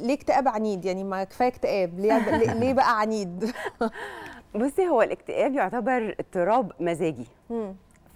ليه اكتئاب عنيد؟ يعني ما كفاية اكتئاب. ليه ليه- بقى عنيد؟ بصي هو الاكتئاب يعتبر اضطراب مزاجي.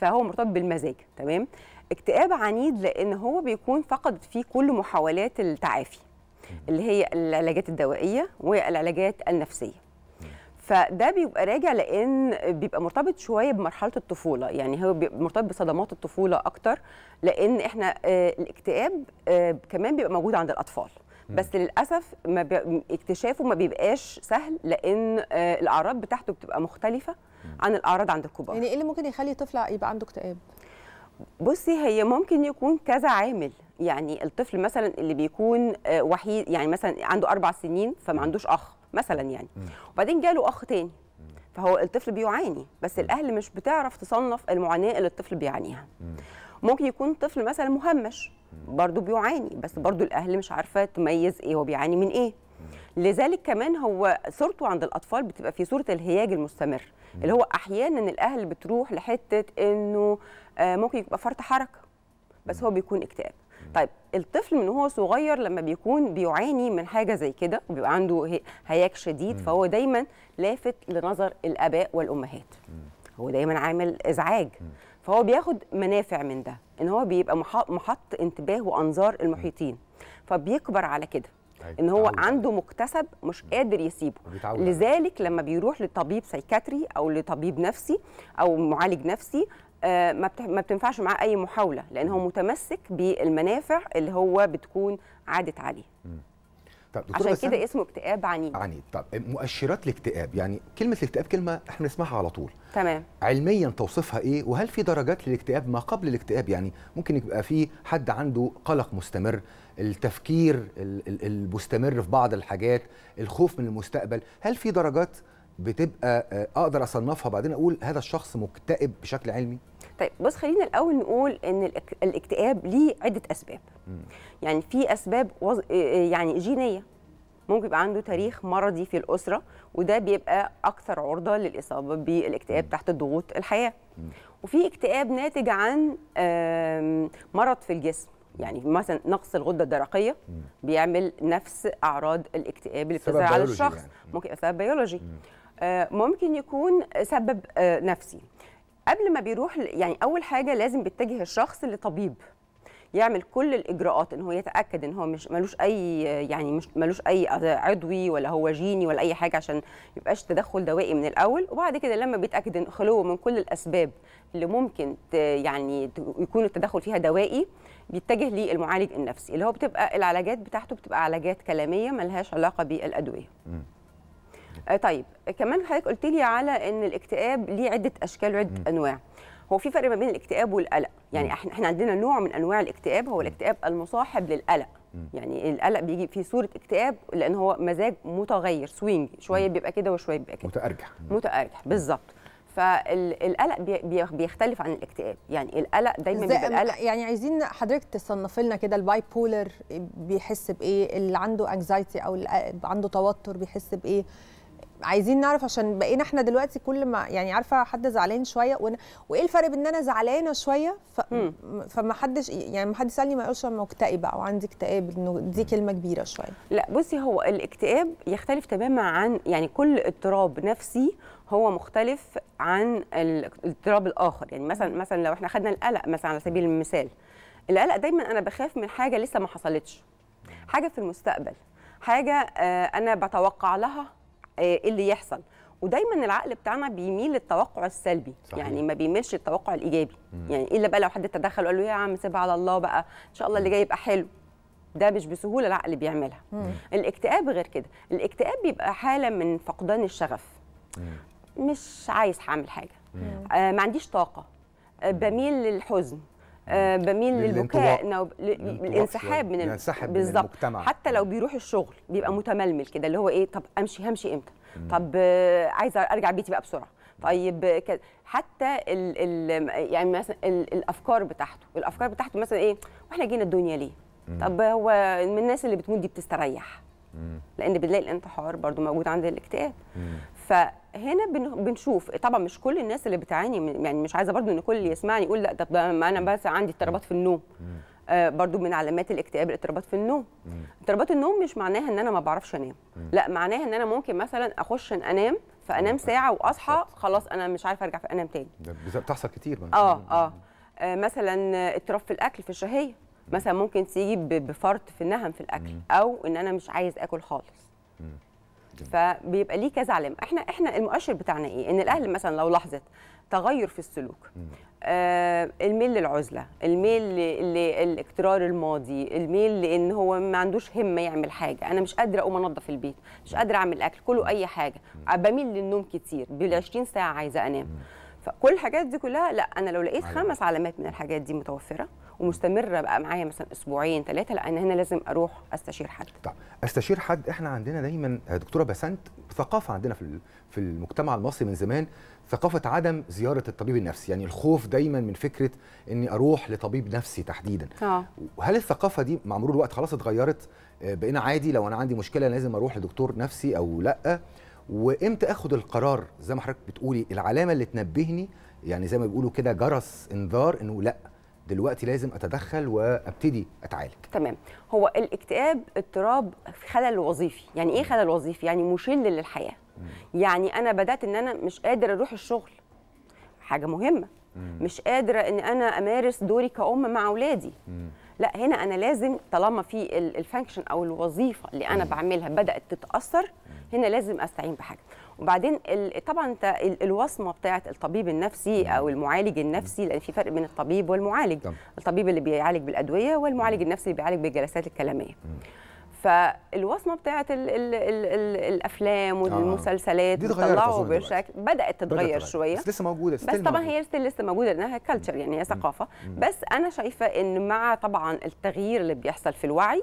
فهو مرتبط بالمزاج تمام؟ اكتئاب عنيد لأن هو بيكون فقد فيه كل محاولات التعافي اللي هي العلاجات الدوائية والعلاجات النفسية. فده بيبقى راجع لأن بيبقى مرتبط شوية بمرحلة الطفولة. يعني هو بيبقى مرتبط بصدمات الطفولة أكتر لأن إحنا آه، الاكتئاب آه، كمان بيبقى موجود عند الأطفال. بس للأسف ما بي... اكتشافه ما بيبقاش سهل لأن آه، الأعراض بتاعته بتبقى مختلفة عن الأعراض عند الكبار. يعني إيه اللي ممكن يخلي طفل يبقى عنده اكتئاب؟ بصي هي ممكن يكون كذا عامل. يعني الطفل مثلا اللي بيكون آه، وحيد يعني مثلا عنده أربع سنين فما عندوش أخ مثلا يعني. وبعدين جاله أخ تاني. فهو الطفل بيعاني بس الأهل مش بتعرف تصنف المعاناة اللي الطفل بيعانيها. ممكن يكون طفل مثلا مهمش. برضه بيعاني بس برضه الأهل مش عارفة تميز إيه هو بيعاني من إيه. لذلك كمان هو صورته عند الأطفال بتبقى في صورة الهياج المستمر اللي هو أحيانا الأهل بتروح لحتة إنه آه، ممكن يبقى فرط حركة بس هو بيكون اكتئاب. طيب الطفل من هو صغير لما بيكون بيعاني من حاجة زي كده وبيبقى عنده هي- هياج شديد فهو دايما لافت لنظر الآباء والأمهات. هو دايما عامل إزعاج. فهو بياخد منافع من ده إن هو بيبقى مح- محط انتباه وأنظار المحيطين. فبيكبر على كده أيوة، إن هو. عنده مكتسب مش قادر يسيبه. لذلك لما بيروح لطبيب سيكاتري أو لطبيب نفسي أو معالج نفسي آه، ما بتنفعش معاه أي محاولة لأن هو متمسك بالمنافع اللي هو بتكون عادت عليه. طب عشان كده اسمه اكتئاب عنيد. عنيد. طب مؤشرات الاكتئاب يعني كلمة الاكتئاب كلمة إحنا بنسمعها على طول. تمام. علميا توصيفها إيه؟ وهل في درجات للاكتئاب ما قبل الاكتئاب؟ يعني ممكن يبقى في حد عنده قلق مستمر التفكير ال- ال- المستمر في بعض الحاجات الخوف من المستقبل. هل في درجات بتبقى آه، أقدر أصنفها بعدين أقول هذا الشخص مكتئب بشكل علمي؟ طيب بص خلينا الأول نقول إن الاك- الاكتئاب ليه عدة أسباب. يعني في أسباب وز... يعني جينية. ممكن يبقى عنده تاريخ مرضي في الأسرة وده بيبقى أكثر عرضة للإصابة بالإكتئاب تحت ضغوط الحياة. وفي اكتئاب ناتج عن آم، مرض في الجسم. يعني مثلا نقص الغدة الدرقية بيعمل نفس أعراض الاكتئاب اللي بتظهر على الشخص. يعني. ممكن يبقى سبب بيولوجي. آه، ممكن يكون سبب آه، نفسي. قبل ما بيروح يعني أول حاجة لازم بيتجه الشخص لطبيب يعمل كل الإجراءات إن هو يتأكد إن هو مش ملوش أي يعني مش ملوش أي عضوي ولا هو جيني ولا أي حاجة عشان يبقاش تدخل دوائي من الأول. وبعد كده لما بيتأكد إن خلوه من كل الأسباب اللي ممكن يعني يكون التدخل فيها دوائي بيتجه للمعالج النفسي اللي هو بتبقى العلاجات بتاعته بتبقى علاجات كلامية ملهاش علاقة بالأدوية. طيب كمان حضرتك قلت لي على إن الاكتئاب ليه عدة أشكال وعده أنواع. هو في فرق ما بين الاكتئاب والقلق. يعني إحنا إحنا عندنا نوع من أنواع الاكتئاب هو الاكتئاب المصاحب للقلق. يعني القلق بيجي في صورة اكتئاب لأن هو مزاج متغير swing شوية بيبقى كده وشوية بيبقى كده. متأرجح. متأرجح بالظبط. فالقلق بي- بي- بيختلف عن الاكتئاب. يعني القلق دايما إزاي بيبقى القلق. يعني عايزين حضرتك تصنف لنا كده ال bipolar بيحس بإيه؟ اللي عنده anxiety أو اللي عنده توتر بيحس بإيه؟ عايزين نعرف عشان بقينا إحنا دلوقتي كل ما يعني عارفة حد زعلان شوية وأنا وإيه الفرق بين إن أنا زعلانة شوية؟ ف... فما حدش يعني ما حد يسألني ما يقولش أنا مكتئبة أو عندي اكتئاب إنه دي كلمة كبيرة شوية. لا بصي هو الاكتئاب يختلف تماما عن يعني كل اضطراب نفسي هو مختلف عن ال- الاضطراب الآخر. يعني مثلا مثلا لو إحنا خدنا القلق مثلا على سبيل المثال. القلق دايما أنا بخاف من حاجة لسه ما حصلتش. حاجة في المستقبل. حاجة آه، أنا بتوقع لها اللي يحصل. ودايما العقل بتاعنا بيميل للتوقع السلبي. صحيح. يعني ما بيميلش للتوقع الإيجابي. يعني إلا بقى لو حد تدخل وقال له يا عم سيبها على الله بقى إن شاء الله اللي جاي يبقى حلو. ده مش بسهولة العقل بيعملها. الاكتئاب غير كده. الاكتئاب بيبقى حالة من فقدان الشغف. مش عايز هعمل حاجة. آه ما عنديش طاقة. آه بميل للحزن. آه بميل. للبكاء نو- ل- الانطواء الانسحاب شوية. من ال- ينسحب من بالظبط. حتى لو بيروح الشغل بيبقى متململ كده اللي هو إيه طب أمشي همشي إمتى؟ طب آه، عايزة أرجع بيتي بقى بسرعة. طيب كده حتى ال ال يعني مثلا ال الأفكار بتاعته. الأفكار بتاعته مثلا إيه وإحنا جينا الدنيا ليه؟ طب هو من الناس اللي بتموت دي بتستريح. لأن بنلاقي الانتحار برضو موجود عند الاكتئاب. فهنا بن- بنشوف طبعا مش كل الناس اللي بتعاني من يعني مش عايزة برضو إن كل اللي يسمعني يقول لأ طب أنا بس عندي اضطرابات في النوم. آه برضو من علامات الاكتئاب الاضطرابات في النوم. اضطرابات النوم مش معناها إن أنا ما بعرفش أنام. لأ معناها إن أنا ممكن مثلا أخش أنام فأنام ساعة وأصحى خلاص أنا مش عارفة أرجع أنام تاني. ده بتحصل كتير آه آه. آه، مثلا آه، اضطراب في الأكل في الشهية. مثلا ممكن تيجي بفرط في النهم في الأكل أو إن أنا مش عايز آكل خالص. فبيبقى ليه كذا علامة. إحنا إحنا المؤشر بتاعنا إيه؟ إن الأهل مثلا لو لاحظت تغير في السلوك آه الميل للعزلة الميل للاجترار الماضي الميل لإن هو ما عندوش همة يعمل حاجة أنا مش قادرة أقوم أنظف البيت مش قادرة أعمل أكل كله أي حاجة. بميل للنوم كتير بال 20 ساعة عايزة أنام. فكل الحاجات دي كلها لا أنا لو لقيت علامات. خمس علامات من الحاجات دي متوفرة ومستمرة بقى معايا مثلا أسبوعين ثلاثة لا أنا هنا لازم أروح أستشير حد. طب أستشير حد إحنا عندنا دايما يا دكتورة بسنت ثقافة عندنا في في المجتمع المصري من زمان ثقافة عدم زيارة الطبيب النفسي. يعني الخوف دايما من فكرة إني أروح لطبيب نفسي تحديدا. آه. وهل الثقافة دي مع مرور الوقت خلاص اتغيرت؟ آه، بقينا عادي لو أنا عندي مشكلة لازم أروح لدكتور نفسي أو لأ؟ وامتى اخد القرار؟ زي ما حضرتك بتقولي العلامة اللي تنبهني يعني زي ما بيقولوا كده جرس انذار انه لأ دلوقتي لازم أتدخل وأبتدي أتعالج. تمام. هو الاكتئاب اضطراب خلل وظيفي. يعني إيه خلل وظيفي؟ يعني مشل للحياة. يعني أنا بدأت إن أنا مش قادر أروح الشغل. حاجة مهمة. مش قادرة إن أنا أمارس دوري كأم مع أولادي. لا هنا أنا لازم طالما في ال- الفانكشن أو الوظيفة اللي أنا بعملها بدأت تتأثر هنا لازم أستعين بحاجة. وبعدين طبعا أنت ال- الوصمة بتاعه الطبيب النفسي أو المعالج النفسي لأن في فرق بين الطبيب والمعالج. الطبيب اللي بيعالج بالأدوية والمعالج النفسي اللي بيعالج بالجلسات الكلامية. فالوصمة بتاعه ال ال ال ال الأفلام والمسلسلات بيطلعوا أظن دلوقتي. بشكل بدأت تتغير شوية. بس لسه موجودة. بس طبعا موجودة. هي لسه موجودة لأنها كلتشر يعني هي ثقافة. بس أنا شايفة إن مع طبعا التغيير اللي بيحصل في الوعي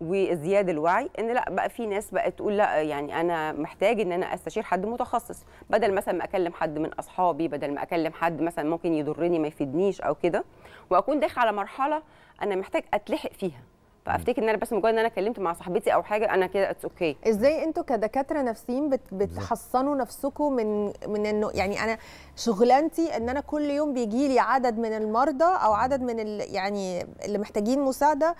وازدياد الوعي إن لأ بقى في ناس بقت تقول لأ يعني أنا محتاج إن أنا أستشير حد متخصص. بدل مثلا ما أكلم حد من أصحابي بدل ما أكلم حد مثلا ممكن يضرني ما يفيدنيش أو كده. وأكون داخل على مرحلة أنا محتاج أتلحق فيها. فافتكر ان أنا بس مجرد ان أنا كلمت مع صاحبتي أو حاجة أنا كده it's okay إزاي أنتوا كدكاترة نفسيين بت بتحصنوا نفسكم من من انه يعني أنا شغلانتي ان أنا كل يوم بيجي لي عدد من المرضى أو عدد من ال يعني اللي محتاجين مساعدة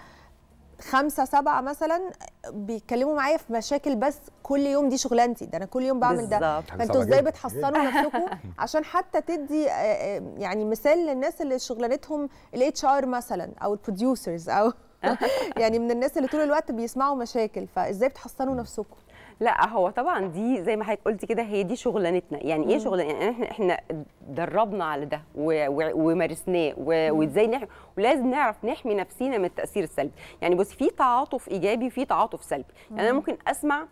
خمسة سبعة مثلا بيتكلموا معايا في مشاكل بس كل يوم دي شغلانتي ده أنا كل يوم بعمل ده. فانتوا إزاي. بتحصنوا نفسكم؟ عشان حتى تدي آه، آه، يعني مثال للناس اللي شغلانتهم ال HR مثلا أو ال producers أو يعني من الناس اللي طول الوقت بيسمعوا مشاكل فإزاي بتحصنوا نفسكم؟ لا هو طبعا دي زي ما حضرتك قلتي كده هي دي شغلانتنا. يعني إيه شغلانه يعني إحنا إحنا دربنا على ده ومارسناه وإزاي نحمي ولازم نعرف نحمي نفسينا من التأثير السلبي. يعني بصي في تعاطف إيجابي وفي تعاطف سلبي. يعني أنا ممكن أسمع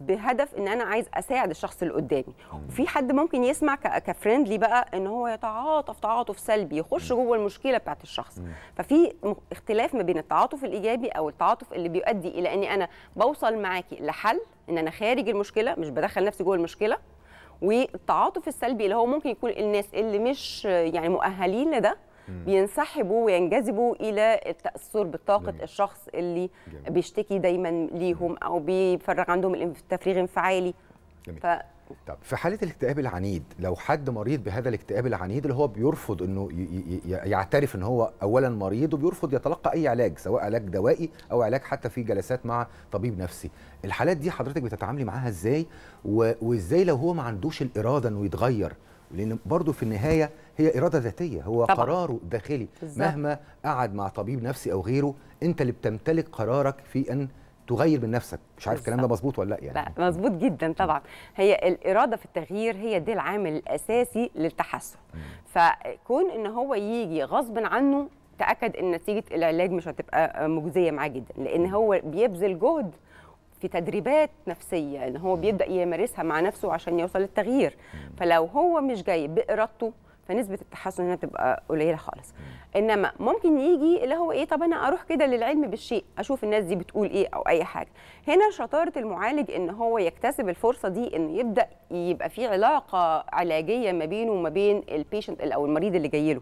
بهدف إن أنا عايز أساعد الشخص اللي قدامي. وفي حد ممكن يسمع ك friendly بقى إن هو يتعاطف تعاطف سلبي يخش جوه المشكلة بتاعت الشخص. ففي اختلاف ما بين التعاطف الإيجابي أو التعاطف اللي بيؤدي إلى إني أنا بوصل معاكي لحل إن أنا خارج المشكلة مش بدخل نفسي جوه المشكلة. والتعاطف السلبي اللي هو ممكن يكون الناس اللي مش يعني مؤهلين لده بينسحبوا وينجذبوا إلى التأثر بطاقة جميل. الشخص اللي جميل. بيشتكي دايما ليهم أو بيفرغ عندهم الإنف- تفريغ انفعالي جميل. ف طب في حالة الاكتئاب العنيد لو حد مريض بهذا الاكتئاب العنيد اللي هو بيرفض إنه يعترف إن هو اولا مريض وبيرفض يتلقى أي علاج سواء علاج دوائي أو علاج حتى في جلسات مع طبيب نفسي الحالات دي حضرتك بتتعاملي معاها إزاي وإزاي لو هو ما عندوش الإرادة إنه يتغير لأن برضه في النهاية هي إرادة ذاتية هو طبعاً. قراره الداخلي بالظبط. مهما قعد مع طبيب نفسي أو غيره أنت اللي بتمتلك قرارك في أن تغير من نفسك. مش عارف الكلام ده. مظبوط ولا لأ يعني. لا مظبوط جدا طبعا. هي الإرادة في التغيير هي دي العامل الأساسي للتحسن. فكون إن هو يجي غصب عنه تأكد إن نتيجة العلاج مش هتبقى مجزية معاه جدا. لأن هو بيبذل جهد في تدريبات نفسية إن هو بيبدأ يمارسها مع نفسه عشان يوصل للتغيير. فلو هو مش جاي بإرادته فنسبة التحسن هنا بتبقى قليلة خالص. إنما ممكن يجي اللي هو إيه طب أنا أروح كده للعلم بالشيء أشوف الناس دي بتقول إيه أو أي حاجة. هنا شطارة المعالج إن هو يكتسب الفرصة دي إنه يبدأ يبقى في علاقة علاجية ما بينه وما بين ال patient أو المريض اللي جاي له.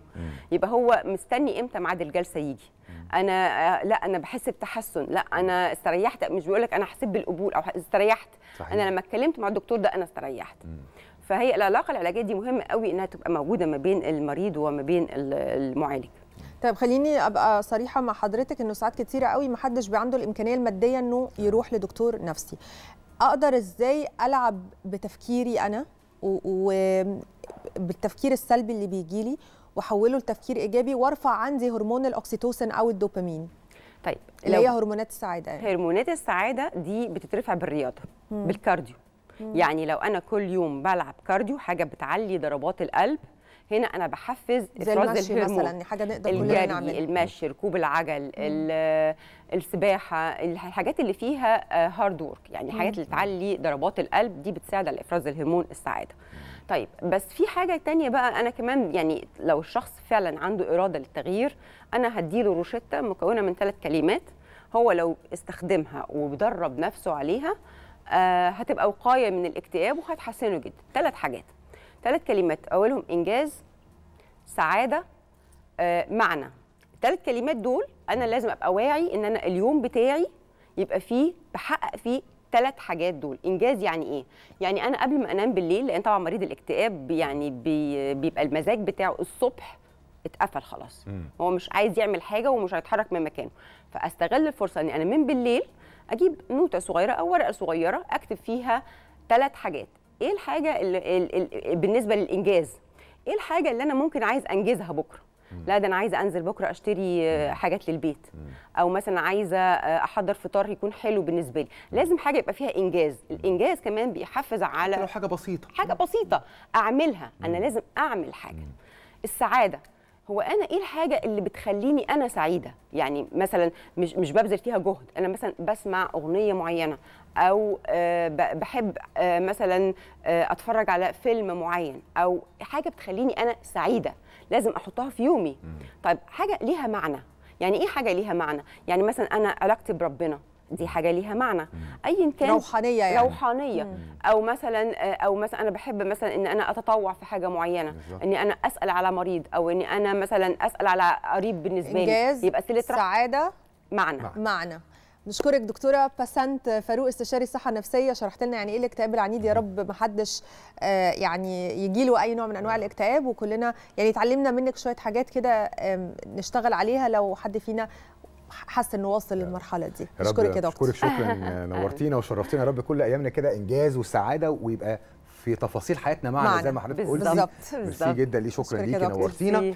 يبقى هو مستني إمتى ميعاد الجلسة يجي. أنا آه، لا أنا بحس بتحسن. لا أنا استريحت. مش بيقول لك أنا حسيت بالقبول أو استريحت. صحيح. أنا لما اتكلمت مع الدكتور ده أنا استريحت. فهي العلاقة العلاجية دي مهمة قوي إنها تبقى موجودة ما بين المريض وما بين ال- المعالج. طيب خليني أبقى صريحة مع حضرتك إنه ساعات كتيرة قوي ما حدش بي عنده الإمكانية المادية إنه يروح لدكتور نفسي. أقدر إزاي ألعب بتفكيري أنا وبالتفكير السلبي اللي بيجي لي واحوله لتفكير ايجابي وارفع عندي هرمون الاكسيتوسين أو الدوبامين. طيب اللي هي هرمونات السعادة يعني. هرمونات السعادة دي بتترفع بالرياضة بال cardio. يعني لو أنا كل يوم بلعب cardio حاجة بتعلي ضربات القلب هنا أنا بحفز زي إفراز المشي الهرمون. مثلا حاجة نقدر كلنا نعملها. المشي ركوب العجل ال- السباحة الحاجات اللي فيها hard work يعني الحاجات اللي تعلي ضربات القلب دي بتساعد على إفراز الهرمون السعادة. طيب بس في حاجة تانية بقى أنا كمان يعني لو الشخص فعلا عنده إرادة للتغيير أنا هديله روشتة مكونة من ثلاث كلمات هو لو استخدمها ودرب نفسه عليها آه هتبقى وقاية من الاكتئاب وهتحسنه جدا. ثلاث حاجات. ثلاث كلمات. أولهم إنجاز سعادة آه معنى. الثلاث كلمات دول أنا لازم أبقى واعي إن أنا اليوم بتاعي يبقى فيه بحقق فيه ثلاث حاجات دول. إنجاز يعني إيه؟ يعني أنا قبل ما أنام بالليل لأن طبعا مريض الاكتئاب يعني بي بيبقى المزاج بتاعه الصبح اتقفل خلاص. مم. هو مش عايز يعمل حاجة ومش هيتحرك من مكانه. فأستغل الفرصة إني أنا من بالليل أجيب نوتة صغيرة أو ورقة صغيرة أكتب فيها ثلاث حاجات. إيه الحاجة اللي ال- ال- بالنسبة للإنجاز؟ إيه الحاجة اللي أنا ممكن عايز أنجزها بكرة؟ لا ده أنا عايزة أنزل بكرة أشتري آه، حاجات للبيت. أو مثلا عايزة آه، أحضر فطار يكون حلو بالنسبة لي. لازم حاجة يبقى فيها إنجاز. الإنجاز كمان بيحفز لو على حاجة بسيطة. حاجة بسيطة. أعملها. أنا لازم أعمل حاجة. السعادة. هو أنا إيه الحاجة اللي بتخليني أنا سعيدة؟ يعني مثلا مش مش ببذل فيها جهد. أنا مثلا بسمع أغنية معينة. أو آه، بحب آه، مثلا آه، أتفرج على فيلم معين أو حاجة بتخليني أنا سعيدة لازم أحطها في يومي. طيب حاجة ليها معنى. يعني إيه حاجة ليها معنى؟ يعني مثلا أنا علاقتي بربنا دي حاجة ليها معنى. ايا كان روحانية يعني. روحانية. أو مثلا أو مثلا أنا بحب مثلا إن أنا أتطوع في حاجة معينة. بالظبط. إني أنا أسأل على مريض أو إني أنا مثلا أسأل على قريب بالنسبة لي. يبقى رحم سعادة معنى. معنى. نشكرك دكتورة باسنت فاروق استشاري الصحة النفسية شرحت لنا يعني إيه الاكتئاب العنيد يا رب ما حدش آه، يعني يجي له أي نوع من أنواع الاكتئاب وكلنا يعني اتعلمنا منك شوية حاجات كده نشتغل عليها لو حد فينا حس إنه واصل للمرحلة دي. اشكرك يا دكتور. اشكرك شكرا نورتينا وشرفتينا يا رب. كل أيامنا كده إنجاز وسعادة ويبقى في تفاصيل حياتنا معنا معنا. زي ما حضرتك قلتي. بالظبط ميرسي جدا ليه شكرا ليكي. نورتينا.